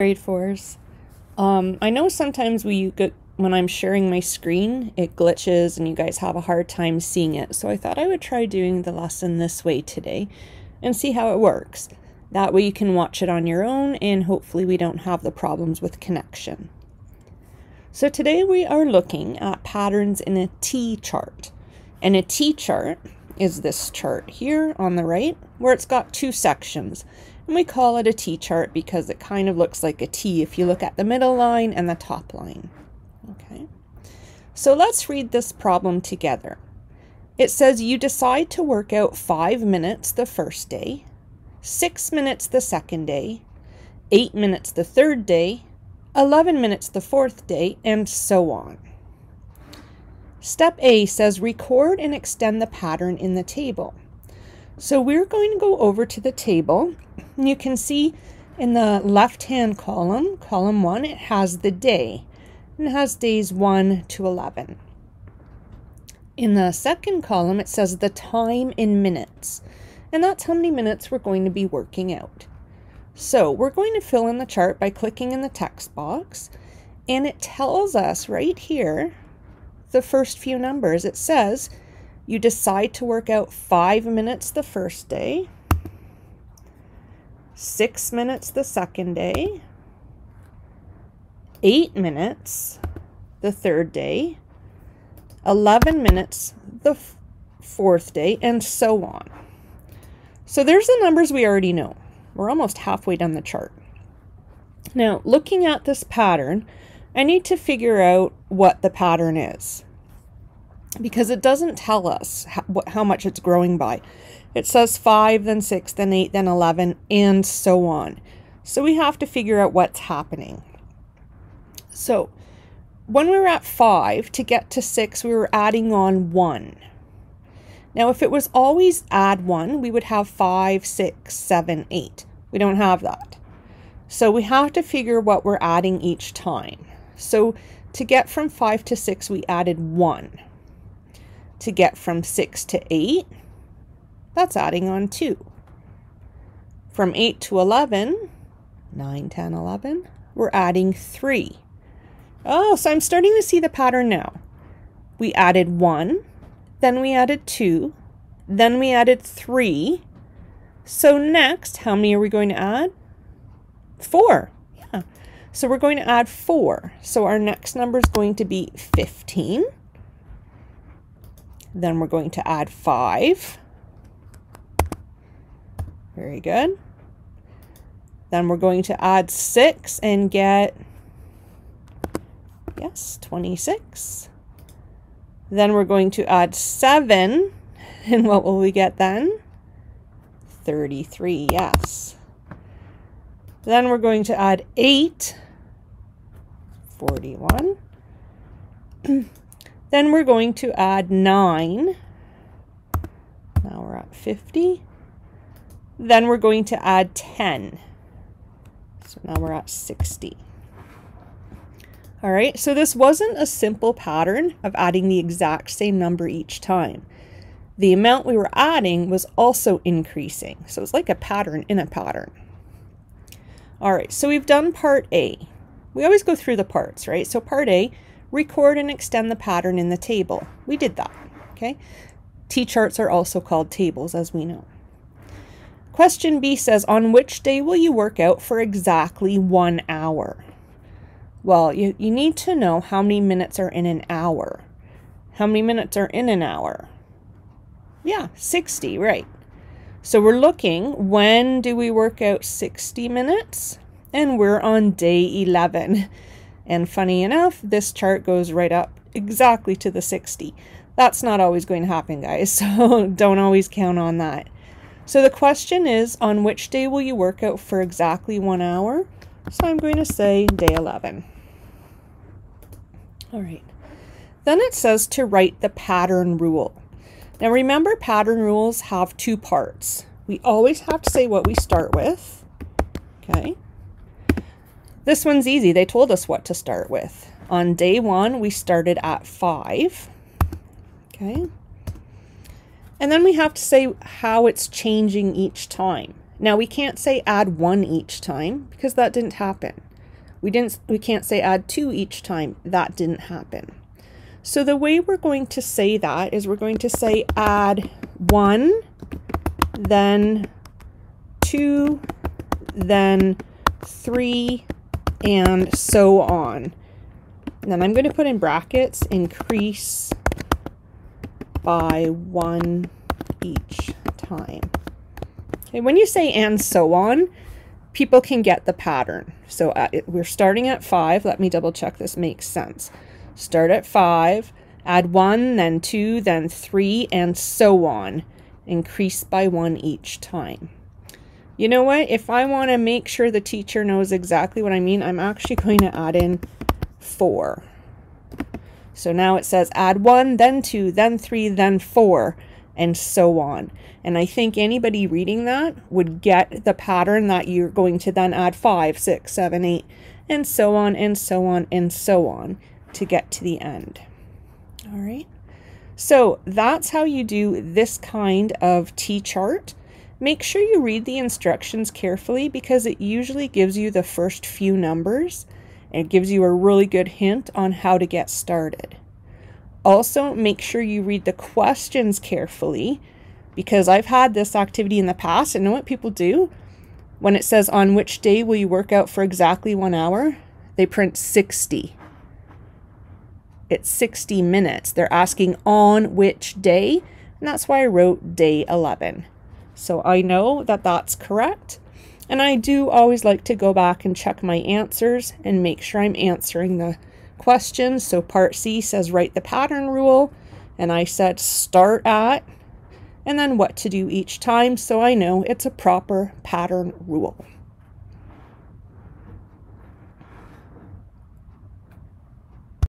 grade fours. Um, I know sometimes we get when I'm sharing my screen, it glitches and you guys have a hard time seeing it. So I thought I would try doing the lesson this way today and see how it works. That way you can watch it on your own and hopefully we don't have the problems with connection. So today we are looking at patterns in a T chart. And a T chart is this chart here on the right where it's got two sections. And we call it a T-chart because it kind of looks like a T if you look at the middle line and the top line. Okay, so let's read this problem together. It says you decide to work out five minutes the first day, six minutes the second day, eight minutes the third day, 11 minutes the fourth day, and so on. Step A says record and extend the pattern in the table. So we're going to go over to the table. You can see in the left-hand column, column 1, it has the day. And has days 1 to 11. In the second column, it says the time in minutes. And that's how many minutes we're going to be working out. So we're going to fill in the chart by clicking in the text box. And it tells us right here, the first few numbers. It says you decide to work out five minutes the first day, six minutes the second day, eight minutes the third day, 11 minutes the fourth day, and so on. So there's the numbers we already know. We're almost halfway down the chart. Now, looking at this pattern, I need to figure out what the pattern is because it doesn't tell us how, how much it's growing by. It says 5, then 6, then 8, then 11, and so on. So we have to figure out what's happening. So when we were at 5, to get to 6, we were adding on 1. Now, if it was always add 1, we would have 5, 6, 7, 8. We don't have that. So we have to figure what we're adding each time. So to get from 5 to 6, we added 1 to get from 6 to 8, that's adding on 2. From 8 to 11, 9, 10, 11, we're adding 3. Oh, so I'm starting to see the pattern now. We added 1, then we added 2, then we added 3. So next, how many are we going to add? 4. Yeah. So we're going to add 4. So our next number is going to be 15. Then we're going to add 5. Very good. Then we're going to add 6 and get, yes, 26. Then we're going to add 7. And what will we get then? 33, yes. Then we're going to add 8. 41. Then we're going to add 9. Now we're at 50. Then we're going to add 10. So now we're at 60. All right, so this wasn't a simple pattern of adding the exact same number each time. The amount we were adding was also increasing. So it's like a pattern in a pattern. All right, so we've done part A. We always go through the parts, right? So part A, record and extend the pattern in the table. We did that, okay? T-charts are also called tables, as we know. Question B says, on which day will you work out for exactly one hour? Well, you, you need to know how many minutes are in an hour. How many minutes are in an hour? Yeah, 60, right. So we're looking, when do we work out 60 minutes? And we're on day 11. And funny enough, this chart goes right up exactly to the 60. That's not always going to happen, guys, so don't always count on that. So the question is, on which day will you work out for exactly one hour? So I'm going to say day 11. All right. Then it says to write the pattern rule. Now remember pattern rules have two parts. We always have to say what we start with. Okay. This one's easy. They told us what to start with. On day one, we started at 5. Okay. And then we have to say how it's changing each time. Now we can't say add one each time because that didn't happen. We didn't we can't say add two each time. That didn't happen. So the way we're going to say that is we're going to say add one, then two, then three, and so on. Then I'm going to put in brackets increase by one each time. Okay, when you say and so on, people can get the pattern. So uh, we're starting at five. Let me double check this makes sense. Start at five, add one, then two, then three, and so on. Increase by one each time. You know what? If I want to make sure the teacher knows exactly what I mean, I'm actually going to add in four. So now it says add one, then two, then three, then four, and so on. And I think anybody reading that would get the pattern that you're going to then add five, six, seven, eight, and so on, and so on, and so on to get to the end. All right. So that's how you do this kind of T-chart. Make sure you read the instructions carefully because it usually gives you the first few numbers and it gives you a really good hint on how to get started. Also, make sure you read the questions carefully because I've had this activity in the past and know what people do? When it says on which day will you work out for exactly one hour, they print 60 it's 60 minutes. They're asking on which day, and that's why I wrote day 11. So I know that that's correct. And I do always like to go back and check my answers and make sure I'm answering the questions. So part C says write the pattern rule, and I said start at, and then what to do each time so I know it's a proper pattern rule.